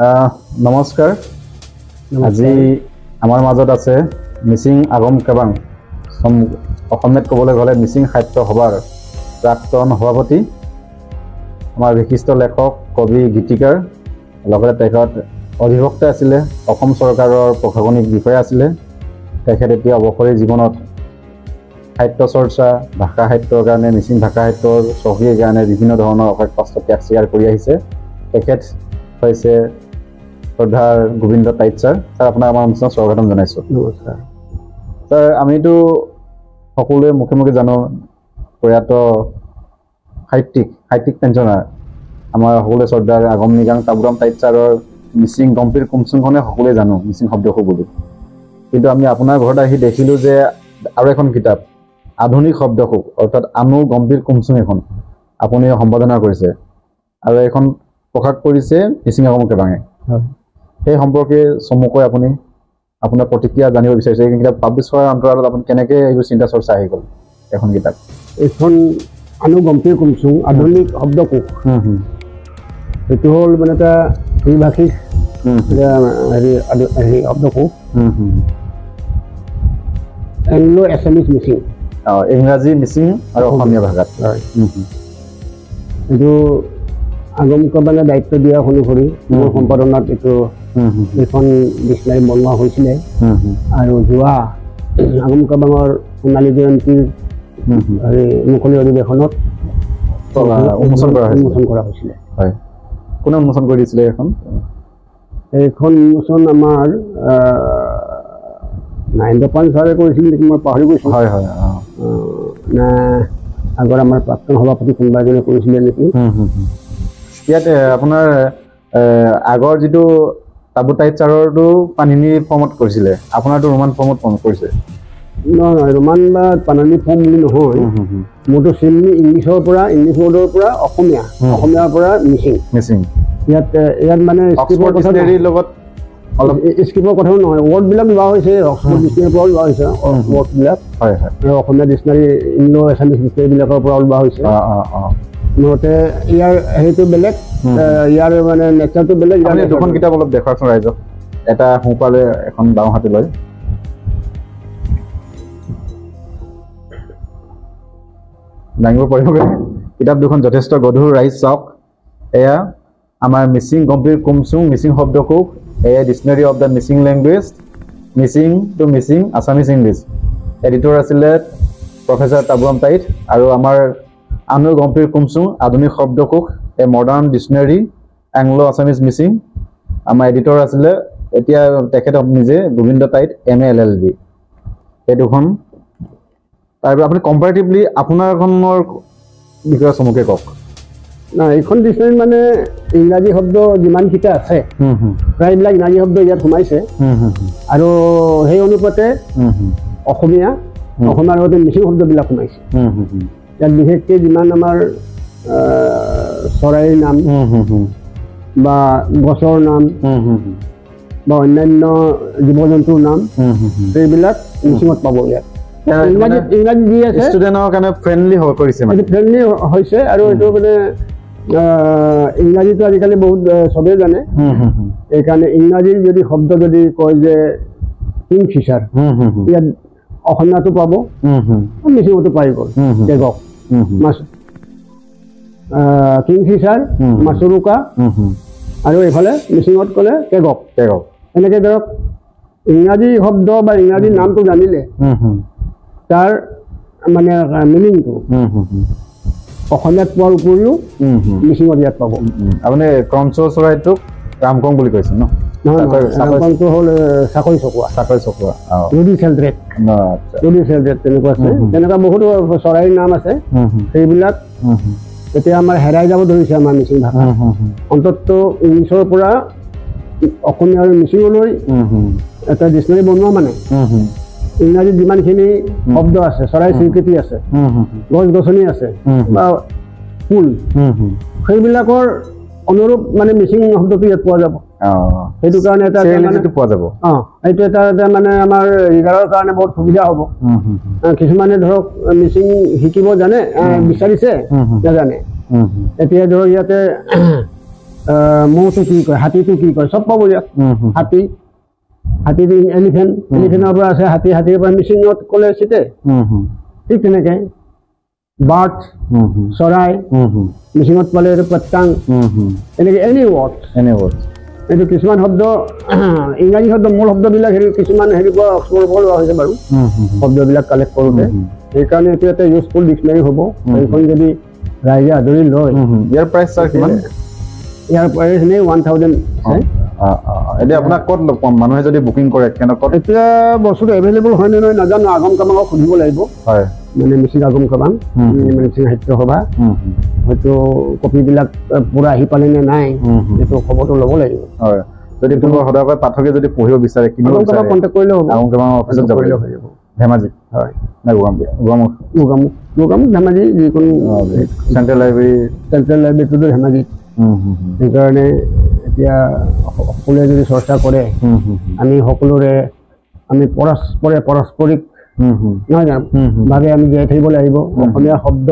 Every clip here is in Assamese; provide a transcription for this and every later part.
নমস্কাৰ। আজি আমাৰ মাজত আছে মিচিং আগম কেবাং। অসমীয়াত ক'বলৈ গ'লে মিচিং সাহিত্য সভাৰ প্ৰাক্তন সভাপতি আমাৰ বিশিষ্ট লেখক কবি গীতিকাৰ লগতে তেখেত অধিবক্তা আছিলে অসম চৰকাৰৰ প্ৰশাসনিক বিষয়া আছিলে। তেখেত এতিয়া অৱসৰী জীৱনত সাহিত্য চৰ্চা ভাষা সাহিত্যৰ কাৰণে মিচিং ভাষা সাহিত্যৰ চহীৰ কাৰণে বিভিন্ন ধৰণৰ অশেষ কষ্ট ত্যাগ স্বীকাৰ কৰি আহিছে। তেখেত হৈছে শ্ৰদ্ধাৰ গোবিন্দ টাইট ছাৰ। ছাৰ আপোনাক আমাৰ অনুষ্ঠানত স্বাগতম জনাইছোঁ। নমস্কাৰ ছাৰ। আমিতো সকলোৱে মুখে মুখে জানো প্ৰয়াত সাহিত্যিক সাহিত্যিক পেঞ্চনাৰ। আমাৰ সকলোৱে শ্ৰদ্ধাৰ আগম নিগাং তাবুৰাম টাইট ছাৰৰ মিচিং গম্ভীৰ কুমচুংখনে সকলোৱে জানো মিচিং শব্দকো বুলি কিন্তু আমি আপোনাৰ ঘৰত আহি দেখিলোঁ যে আৰু এখন কিতাপ আধুনিক শব্দকোষ অৰ্থাৎ আনু গম্ভীৰ কুমচুং এখন। আপুনি সম্পাদনা কৰিছে। আৰু এইখন প্ৰকাশ কৰিছে মিচিং আগম কেবাঙে হয়। সেই সম্পৰ্কে চমুকৈ আপুনি আপোনাৰ প্ৰতিক্ৰিয়া জানিব বিচাৰিছে। এই কিতাপ পাব্লিছ কৰাৰ অন্তৰালত আপুনি কেনেকৈ এইবোৰ চিন্তা চৰ্চা আহি গ'ল? এখন কিতাপ। এইখন আনুগম্ভীৰ কুমচুং আধুনিক শব্দকোষ। এইটো হ'ল মানে এটা ত্ৰিভাষিক হেৰি হেৰি শব্দকোষ। Anglo Assamese Mising. অঁ ইংৰাজী মিচিং আৰু অসমীয়া। ভাষাত। এইটো আগম মানে দায়িত্ব দিয়া অনুসৰি মোৰ। সম্পাদনাত এইটো এইখন ডিক্সনাৰী বনোৱা হৈছিলে। আৰু যোৱা আগম কাবাঙৰ সোণালী জয়ন্তীৰ মুকলি অধিৱেশনত উন্মোচন কৰা হৈছিলে। উন্মোচন কৰা হৈছিলে। হয়। কোনে উন্মোচন কৰি দিছিলে এইখন? এইখন উন্মোচন আমাৰ নাইন্দ্ৰ পান ছাৰে কৰিছিল নেকি? মই পাহৰি গৈছোঁ। হয় হয় নে আগৰ আমাৰ প্ৰাক্তন সভাপতি কোনোবা এজনে কৰিছিলে নেকি। ইয়াত আপোনাৰ আগৰ যিটো তাবু টাইট ছাৰৰটো পানিনী ফৰ্মত কৰিছিলে। আপোনাৰটো ৰোমান ফৰ্মত ফৰ্ম কৰিছে? নহয় ৰোমান বা পানানী ফৰ্ম বুলি নহয়। মোৰতো চিমনি ইংলিছৰ পৰা ইংলিছ ৱৰ্ডৰ পৰা অসমীয়া। অসমীয়াৰ পৰা মিচিং মিচিং ইয়াত ইয়াত মানে কথা লগত অলপ স্ক্ৰিপ্টৰ কথাও নহয় ৱৰ্ডবিলাক লোৱা হৈছে অক্সফৰ্ড। ডিক্সনেৰীৰ পৰাও লোৱা হৈছে। ৱৰ্ডবিলাক হয় হয়। অসমীয়া ডিক্সনাৰী ইংলো এছামিজ ডিক্সনাৰীবিলাকৰ পৰাও লোৱা হৈছে। মুঠতে ইয়াৰ হেৰিটো বেলেগ ইয়াৰ মানে নেচাৰটো বেলেগ দুখন। কিতাপ অলপ দেখুৱাওকচোন ৰাইজক। এটা সোঁফালে এখন বাওঁ হাতে লৈ দাঙিব পাৰিবগৈ। কিতাপ দুখন যথেষ্ট গধুৰ ৰাইজ চাওক। এয়া আমাৰ মিচিং গম্ভীৰ কুমচুং মিচিং শব্দকোষ এয়া dictionary of the Mising language Mising to Mising Assamese English editor আছিলে প্ৰফেচাৰ তাবুৰাম টাইট আৰু আমাৰ আনু গম্ভীৰ কুমচুং আধুনিক শব্দকোষ a modern dictionary Anglo Assamese Mising আমাৰ এডিটৰ আছিলে এতিয়া তেখেত নিজে Gobinda Taid M A L L B এই দুখন। তাৰপৰা আপুনি কম্পাৰেটিভলি আপোনাৰখনৰ বিষয়ে চমুকৈ কওক। নাই এইখন ডিক্সনাৰীত মানে ইংৰাজী শব্দ যিমানকেইটা আছে প্ৰায়বিলাক ইংৰাজী শব্দ ইয়াত সোমাইছে। আৰু সেই অনুপাতে অসমীয়া। অসমীয়াৰ লগতে মিচিং শব্দবিলাক সোমাইছে। ইয়াত বিশেষকৈ যিমান আমাৰ চৰাইৰ নাম বা গছৰ নাম বা অন্যান্য জীৱ জন্তুৰ নাম সেইবিলাক মিচিঙত পাব ইয়াত। ইংৰাজীত ইংৰাজী যি আছে। ষ্টুডেণ্টৰ কাৰণে ফ্ৰেণ্ডলি কৰিছে হৈছে আৰু এইটো মানে ইংৰাজীটো আজিকালি বহুত চবেই জানে। সেইকাৰণে ইংৰাজীৰ যদি শব্দ যদি কয় যে কিং ফিচাৰ ইয়াত অসমীয়াটো পাব। মিচিঙতো পাই গ'ল কেগক মাছ কিং ফিচাৰ উম। মাছৰুকা আৰু এইফালে মিচিঙত ক'লে কেগক কওক এনেকৈ ধৰক ইংৰাজী শব্দ বা ইংৰাজী নামটো জানিলে তাৰ মানে মিনিংটো অসমীয়াত পোৱাৰ উপৰিও মিচিঙত ইয়াত পাব। আপুনি ক্ৰঞ্চ চৰাইটোক ৰামকং বুলি কৈছে ন? হ'ল চাকৰি চকোৱা চাকৰি চকোৱা চেলড্ৰেট চেলড্ৰেট তেনেকুৱা আছে। তেনেকুৱা বহুতো চৰাইৰ নাম আছে। সেইবিলাক এতিয়া আমাৰ হেৰাই যাব ধৰিছে আমাৰ মিচিং ভাষা। অন্তত ইংলিছৰ পৰা অসমীয়া আৰু মিচিঙলৈ এটা ডিক্সনাৰী বনোৱা মানে। ইংৰাজীত যিমানখিনি শব্দ আছে চৰাই চিৰিকটি আছে গছ গছনি আছে। বা ফুল সেইবিলাকৰ অনুৰূপ মানে মিচিং শব্দটো ইয়াত পোৱা যাব। সেইটো কাৰণে এটা পোৱা যাব। অঁ এইটো এটা এটা মানে আমাৰ ৰিডাৰৰ কাৰণে বহুত সুবিধা হ'ব। কিছুমানে ধৰক মিচিং শিকিব জানে বিচাৰিছে। নাজানে। এতিয়া ধৰক ইয়াতে মৌটো কি কয় হাতীটো কি কয় চব পাব ইয়াত। হাতী হাতীটো এলিফেণ্ট এলিফেণ্টৰ পৰা আছে হাতী হাতীৰ পৰা মিচিঙত ক'লে চিটে। ঠিক তেনেকৈ। বাৰ্ড চৰাই মিচিঙত পালে এইটো প্ৰত্যাং হুম এনেকৈ এনি ৱৰ্ড এনে ৱৰ্ড এইটো কিছুমান শব্দ ইংৰাজী শব্দ মূল শব্দবিলাক হেৰি কিছুমান হেৰিৰ পৰা অক্সফৰ্ডৰ পৰা লোৱা হৈছে বাৰু। শব্দবিলাক কালেক্ট কৰোঁতে। সেইকাৰণে এইটো এটা ইউজফুল ডিক্সনেৰী হ'ব। সেইখন যদি ৰাইজে আদৰি লয়। ইয়াৰ প্ৰাইচ ছাৰ কিমান? ইয়াৰ প্ৰাইচ এনেই ওৱান থাউজেণ্ড এতিয়া আপোনাক ক'ত লগ পাম? মানুহে যদি বুকিং কৰে কেনেকুৱা? এতিয়া বস্তুটো এভেইলেবল হয় নে নহয় নাজানো। আগম কামাকক সুধিব লাগিব। হয়। মানে মিচিং আগম হুম। মানে মিচিং সাহিত্য সভা হয়তো কপিবিলাক পূৰা আহি পালে নে নাই। সেইটো খবৰটো ল'ব লাগিব। যদি কোনোবা সদায় পাঠকে যদি পঢ়িব বিচাৰে কিনিব কণ্টেক্ট কৰিলেও হ'ব। অফিচত যাব লাগিব। হৈ যাব। ধেমাজি। হয়। নে গুৱাহাটী? গুৱামুখ? গোগামুখ গোগামুখ ধেমাজি যিকোনো চেণ্ট্ৰেল লাইব্ৰেৰী চেণ্ট্ৰেল লাইব্ৰেৰীটোতো ধেমাজিত হুম হুম হুম। সেইকাৰণে এতিয়া সকলোৱে যদি চৰ্চা কৰে। আমি সকলোৰে আমি পৰস্পৰে পাৰস্পৰিক নহয় জানো। ভাৱে আমি জীয়াই থাকিব লাগিব অসমীয়া শব্দ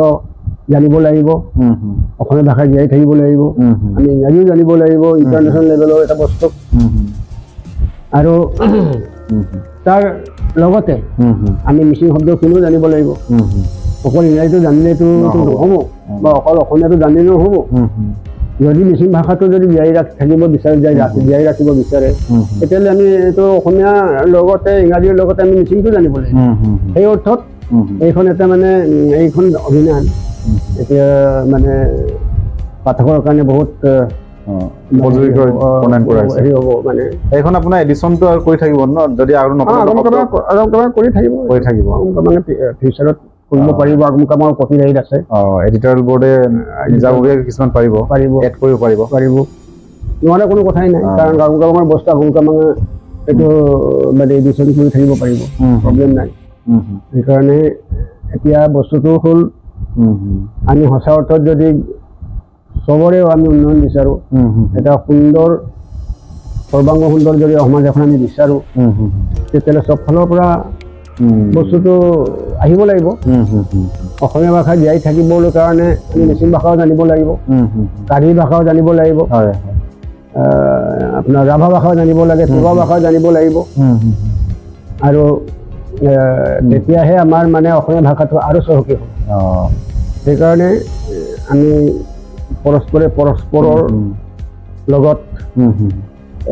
জানিব লাগিব। অসমীয়া ভাষা জীয়াই থাকিব লাগিব। আমি ইংৰাজীও জানিব লাগিব ইণ্টাৰনেশ্যনেল লেভেলৰ এটা বস্তু। আৰু। তাৰ লগতে। আমি মিচিং শব্দখিনিও জানিব লাগিব। অকল ইংৰাজীটো জানিলেতো নহ'ব বা অকল অসমীয়াটো জানিলেও নহ'ব হুম। যদি মিচিং ভাষাটো যদি জীয়াই ৰাখি থাকিব বিচাৰে জীয়াই ৰাখি জীয়াই ৰাখিব বিচাৰে। তেতিয়াহ'লে আমি এইটো অসমীয়াৰ লগতে ইংৰাজীৰ লগতে আমি মিচিংটো জানিব লাগিব। সেই অৰ্থত। এইখন এটা মানে এইখন অভিধান এতিয়া মানে পাঠকৰ কাৰণে বহুত আপোনাৰ এডিশ্যনটো আৰু কৰি থাকিব ন? যদি আৰু কৰি থাকিব। কৰি থাকিব। ফিউচাৰত কৰিব পাৰিব আগম কামাৰ কপি ৰাইট আছে অঁ এডিটৰিয়েল বোৰ্ডে নিজাববীয়া কিছুমান পাৰিব পাৰিব এড কৰিব পাৰিব পাৰিব নোৱাৰে কোনো কথাই নাই। কাৰণ আগম কামাৰ বস্তু আগম কামাঙে এইটো মানে এডিশ্যন কৰি থাকিব পাৰিব। প্ৰব্লেম নাই। সেইকাৰণে এতিয়া বস্তুটো হ'ল। আমি সঁচা অৰ্থত যদি চবৰে আমি উন্নয়ন বিচাৰোঁ। এটা সুন্দৰ সৰ্বাংগ সুন্দৰ যদি সমাজ এখন আমি বিচাৰোঁ। তেতিয়াহ'লে চব ফালৰ পৰা। বস্তুটো আহিব লাগিব। অসমীয়া ভাষা জীয়াই থাকিবলৈ কাৰণে আমি মিচিং ভাষাও জানিব লাগিব। কাৰ্বি ভাষাও জানিব লাগিব আপোনাৰ ৰাভা ভাষাও জানিব লাগে তিৱা ভাষাও জানিব লাগিব। আৰু তেতিয়াহে আমাৰ মানে অসমীয়া ভাষাটো আৰু চহকী হ'ব। সেইকাৰণে আমি পৰস্পৰে পৰস্পৰৰ। লগত।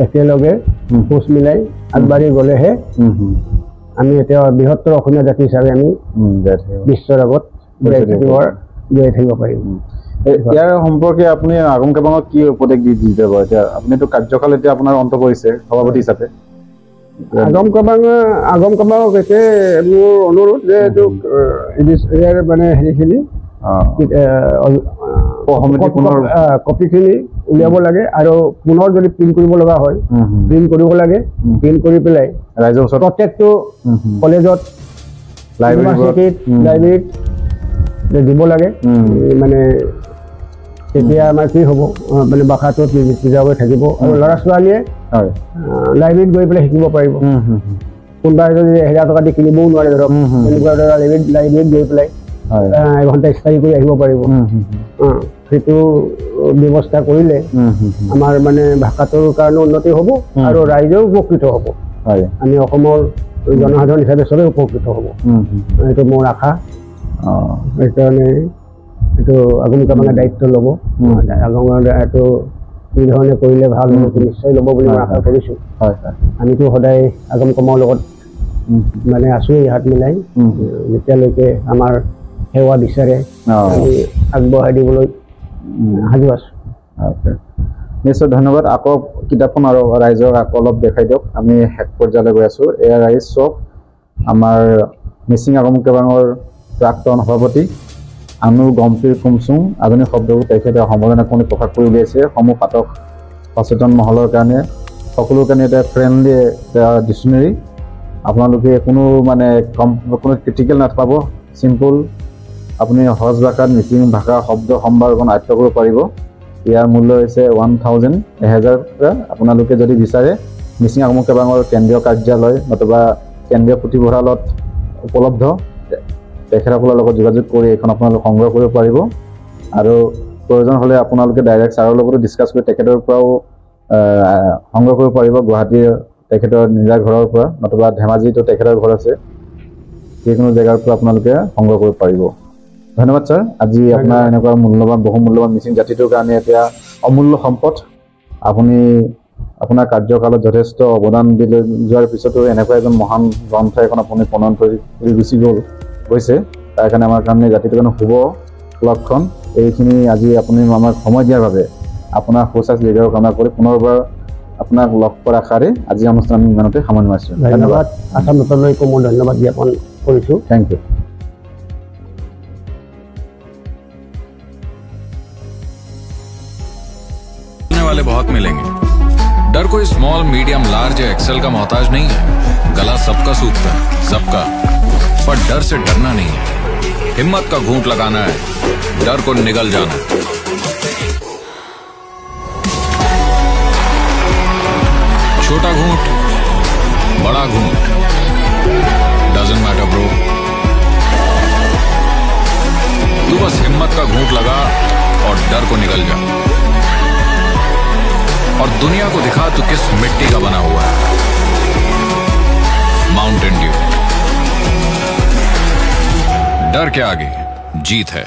একেলগে। খোজ মিলাই আগবাঢ়ি গ'লেহে। আমি এতিয়া বৃহত্তৰ অসমীয়া জাতি হিচাপে আমি। বিশ্বৰ আগত জীয়াই থাকিব পাৰিম। ইয়াৰ সম্পৰ্কে আপুনি আগম কেবাঙক কি উপদেশ দি দি যাব? এতিয়া আপুনিতো কাৰ্যকাল এতিয়া আপোনাৰ অন্ত পৰিছে সভাপতি হিচাপে। আগম কাবাং আগম কাবাঙক একে মোৰ অনুৰোধ যে এইটো ইয়াৰ মানে হেৰিখিনি কপিখিনি উলিয়াব লাগে আৰু পুনৰ যদি প্ৰিণ্ট কৰিব লগা হয়। প্ৰিণ্ট কৰিব লাগে প্ৰিণ্ট কৰি পেলাই ৰাইজৰ ওচৰত প্ৰত্যেকটো। কলেজত ইউনিভাৰ্চিটিত। লাইব্ৰেৰীত দিব লাগে মানে তেতিয়া আমাৰ কি হ'ব মানে ভাষাটো প্ৰিজাৰ্ভ হৈ থাকিব আৰু ল'ৰা ছোৱালীয়ে লাইব্ৰেৰীত গৈ পেলাই শিকিব পাৰিব। কোনোবা যদি এহেজাৰ টকা দি কিনিবও নোৱাৰে ধৰক। তেনেকুৱা ধৰা লাইব্ৰেৰীত লাইব্ৰেৰীত গৈ পেলাই এঘণ্টা ষ্টাডি কৰি আহিব পাৰিব সেইটো ব্যৱস্থা কৰিলে। আমাৰ মানে ভাষাটোৰ কাৰণে উন্নতি হ'ব আৰু ৰাইজেও উপকৃত হ'ব আমি অসমৰ জনসাধাৰণ হিচাপে চবেই উপকৃত হ'ব। এইটো মোৰ আশা। সেইকাৰণে এইটো আগম কামাঙে দায়িত্ব ল'ব এইটো কি ধৰণে কৰিলে ভাল হ'ব নিশ্চয় ল'ব বুলি মই আশা। কৰিছোঁ আমিতো সদায় আগম কামৰ লগত মানে আছোঁৱেই হাত মিলাই। যেতিয়ালৈকে আমাৰ সেৱা বিচাৰে। আমি আগবঢ়াই দিবলৈ সাজু আছোঁ। নিশ্চয় ধন্যবাদ। আকৌ কিতাপখন আৰু ৰাইজক আকৌ অলপ দেখাই দিয়ক। আমি শেষ পৰ্যায়লৈ গৈ আছোঁ। এয়া ৰাইজ চক আমাৰ মিচিং আগম কেবাঙৰ প্ৰাক্তন সভাপতি আনু গম্ভীৰ কুমচুং। আধুনিক শব্দবোৰ তেখেতে সম্বোধনা কৰি প্ৰকাশ কৰি উলিয়াইছে। সমূহ পাঠক সচেতন মহলৰ কাৰণে সকলোৰ কাৰণে এটা ফ্ৰেণ্ডলি এটা ডিক্সনেৰী আপোনালোকে কোনো মানে কম কোনো ক্ৰিটিকেল নাপাব। চিম্পুল আপুনি সহজ ভাষাত মিচিং ভাষা শব্দ সম্ভাৰখন আয়ত্ব কৰিব পাৰিব। ইয়াৰ মূল্য হৈছে ওৱান থাউজেণ্ড এহেজাৰ পৰা আপোনালোকে যদি বিচাৰে মিচিং আগম কেবাঙৰ কেন্দ্ৰীয় কাৰ্যালয় নতুবা কেন্দ্ৰীয় পুথিভঁৰালত উপলব্ধ তেখেতসকলৰ লগত যোগাযোগ কৰি এইখন আপোনালোকে সংগ্ৰহ কৰিব পাৰিব। আৰু প্ৰয়োজন হ'লে আপোনালোকে ডাইৰেক্ট ছাৰৰ লগতো ডিছকাছ কৰি তেখেতৰ পৰাও সংগ্ৰহ কৰিব পাৰিব। গুৱাহাটীৰ তেখেতৰ নিজা ঘৰৰ পৰা নতুবা ধেমাজিতো তেখেতৰ ঘৰ আছে। যিকোনো জেগাৰ পৰা আপোনালোকে সংগ্ৰহ কৰিব পাৰিব। ধন্যবাদ ছাৰ আজি আপোনাৰ এনেকুৱা মূল্যৱান বহু মূল্যৱান মিচিং জাতিটোৰ কাৰণে এতিয়া অমূল্য সম্পদ। আপুনি আপোনাৰ কাৰ্যকালত যথেষ্ট অৱদান দি লৈ যোৱাৰ পিছতো এনেকুৱা এজন মহান গ্ৰন্থ এখন আপুনি প্ৰণয়ন কৰি গুচি গ'ল গৈছে। তাৰ কাৰণে আমাৰ কাৰণে জাতিটোৰ কাৰণে শুভ লক্ষণ। এইখিনি আজি আপুনি আমাক সময় দিয়াৰ বাবে আপোনাৰ সুস্বাস্থ্য দীৰ্ঘায়ু কামনা কৰি পুনৰবাৰ আপোনাক লগ পোৱাৰ আশাৰে আজি অনুষ্ঠান আমি ইমানতে সামৰণি মাৰিছোঁ। ধন্যবাদ। আছাম নতলৈকো মই ধন্যবাদ জ্ঞাপন কৰিছোঁ। থেংক ইউ बहुत मिलेंगे। डर कोई स्मॉल मीडियम लार्ज या एक्सेल का मोहताज नहीं है। गला सबका सूखता है, सबका। पर डर से डरना नहीं है। हिम्मत का घूंट लगाना है। डर को निगल जाना है। छोटा घूंट, बड़ा घूंट। डजेंट मैटर ब्रो तू बस हिम्मत का घूंट लगा और डर को निगल जा। और दुनिया को दिखा तो किस मिट्टी का बना हुआ है। माउंटेन ड्यू डर के आगे, जीत है।